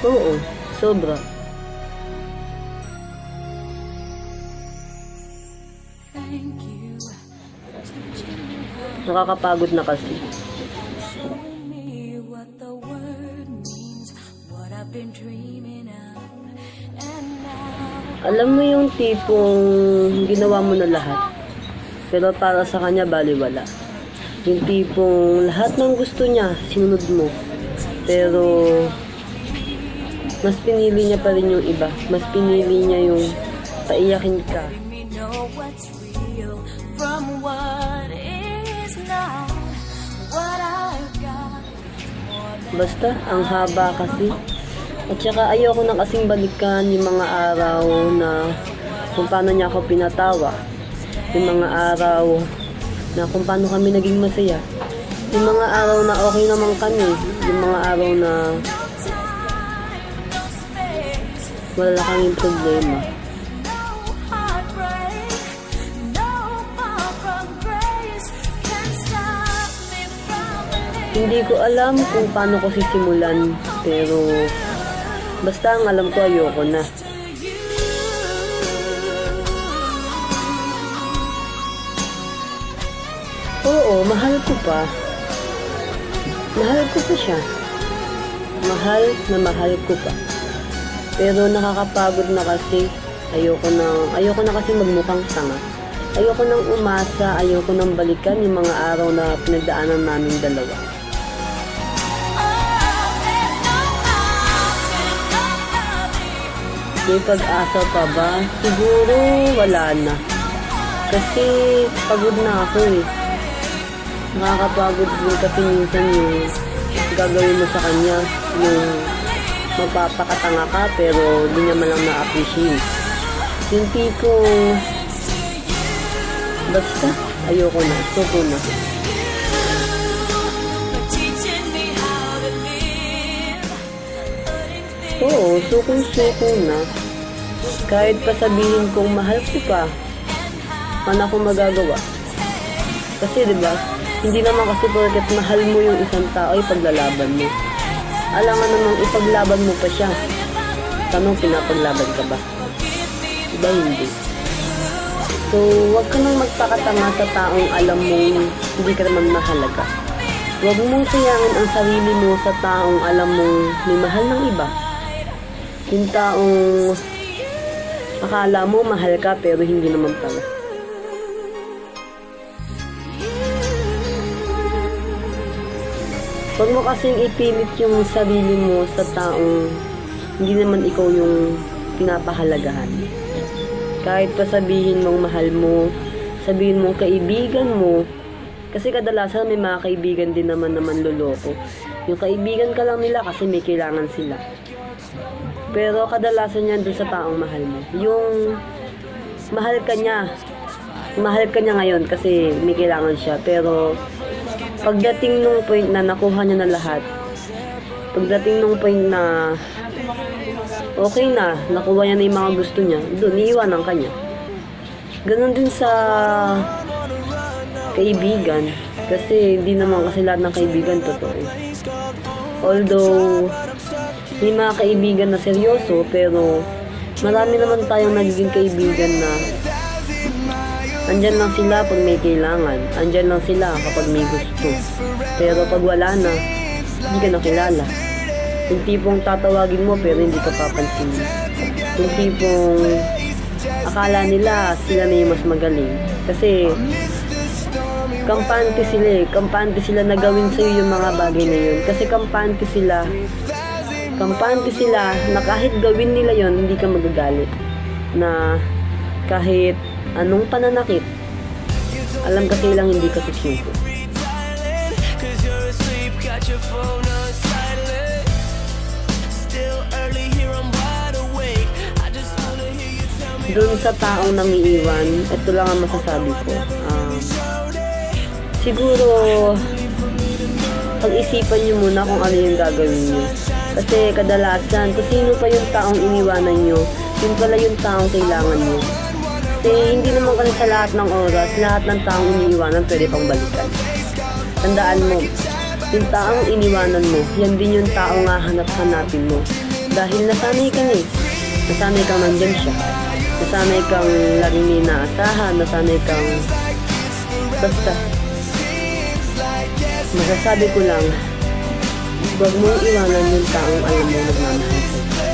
Oo, sobra. Nakakapagod na kasi. Alam mo yung tipong ginawa mo na lahat. Pero para sa kanya, baliwala. Yung tipong lahat ng gusto niya, sinunod mo. Pero mas pinili niya pa rin yung iba. Mas pinili niya yung paiyakin ka. Basta, ang haba kasi. At saka ayoko na kasing balikan yung mga araw na kung paano niya ako pinatawa. Yung mga araw na kung paano kami naging masaya. Yung mga araw na okay naman kami. Yung mga araw na wala kaming problema. Hindi ko alam kung paano ko sisimulan. Pero basta ang alam ko ayoko na. Oo, mahal ko pa. Mahal ko pa siya. Mahal na mahal ko pa. Pero nakakapagod na kasi. Ayoko na, ayoko na kasi magmukhang tanga. Ayoko nang umasa, ayoko nang balikan yung mga araw na pinagdaanan namin dalawa. May pag-asa pa ba? Siguro wala na. Kasi pagod na ako eh. Nakakapagod din kasi minsan yung gagawin mo sa kanya yung magpapakatanga ka pero di niya man lang na-appreciate. Yung tipong basta ayoko na, suko na. Oo, sukong-suko na. Kahit pa sabihin kong mahal ko pa, paano ako magagawa? Kasi 'di ba, hindi naman kasi porket mahal mo yung isang tao ay paglalaban mo. Alangan namang ipaglaban mo pa siya. Tanong, pinapaglaban ka ba? Diba hindi? So, wag ka nang magpakatanga sa taong alam mo hindi ka naman mahalaga. Huwag mong sayangin ang sarili mo sa taong alam mo may mahal ng iba. Yung taong akala mo mahal ka pero hindi naman pala. Huwag mo kasing ipilit yung sarili mo sa taong hindi naman ikaw yung pinapahalagahan. Kahit pa sabihin mong mahal mo, sabihin mong kaibigan mo, kasi kadalasan may mga kaibigan din naman naman loloko. Yung kaibigan ka lang nila kasi may kailangan sila. Pero kadalasan yan dun sa taong mahal mo. Yung mahal ka niya, mahal ka niya ngayon kasi may kailangan siya. Pero pagdating nung point na nakuha niya na lahat, pagdating nung point na okay na, nakuha niya na yung mga gusto niya, doon, iiwanan ka niya. Ganon din sa kaibigan. Kasi hindi naman kasi lahat ng kaibigan totoo. Although, may mga kaibigan na seryoso, pero marami naman tayong nagiging kaibigan na andyan lang sila pag may kailangan. Andyan lang sila kapag may gusto. Pero pag wala na, hindi ka nakilala. Yung tipong tatawagin mo pero hindi ka papansin. Yung tipong akala nila sila na yung mas magaling. Kasi kampante sila eh. Kampante sila na gawin sa'yo yung mga bagay na yun. Kasi kampante sila. Kampante sila na kahit gawin nila yon hindi ka magagalit. Na kahit anong pananakit, alam kasi lang hindi ka susuko. Doon sa taong nangiiwan, ito lang ang masasabi ko. Um, siguro, pag-isipan nyo muna kung ano yung gagawin nyo. Kasi kadalasan, kung sino pa yung taong iniwanan nyo, yun pala yung taong kailangan nyo. Kasi hindi naman kasi sa lahat ng oras, lahat ng taong iniiwanan pwede pang balikan. Tandaan mo, yung taong iniwanan mo, yan din yung taong hahanap-hanapin mo. Dahil nasanay ka na eh. Nasanay kang nandyan siya. Nasanay kang laging inaasahan, nasanay kang... Basta. Masasabi ko lang, Huwag mong iwanan yung taong alam mo nagmamahal sa'yo.